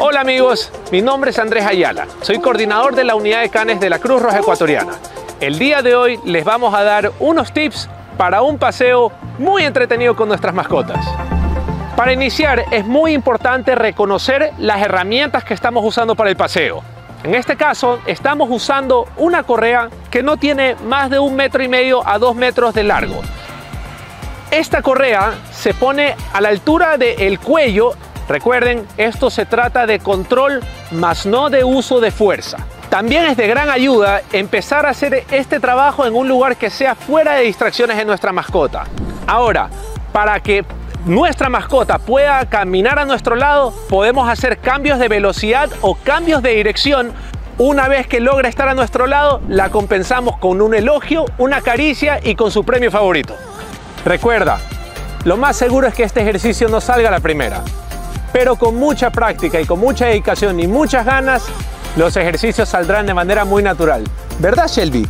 Hola amigos, mi nombre es Andrés Ayala, soy coordinador de la unidad de canes de la Cruz Roja Ecuatoriana. El día de hoy les vamos a dar unos tips para un paseo muy entretenido con nuestras mascotas. Para iniciar es muy importante reconocer las herramientas que estamos usando para el paseo. En este caso estamos usando una correa que no tiene más de un metro y medio a dos metros de largo. Esta correa se pone a la altura del cuello. Recuerden, esto se trata de control más no de uso de fuerza. También es de gran ayuda empezar a hacer este trabajo en un lugar que sea fuera de distracciones de nuestra mascota. Ahora, para que nuestra mascota pueda caminar a nuestro lado, podemos hacer cambios de velocidad o cambios de dirección. Una vez que logra estar a nuestro lado, la compensamos con un elogio, una caricia y con su premio favorito. Recuerda, lo más seguro es que este ejercicio no salga a la primera, pero con mucha práctica y con mucha dedicación y muchas ganas, los ejercicios saldrán de manera muy natural. ¿Verdad, Shelby?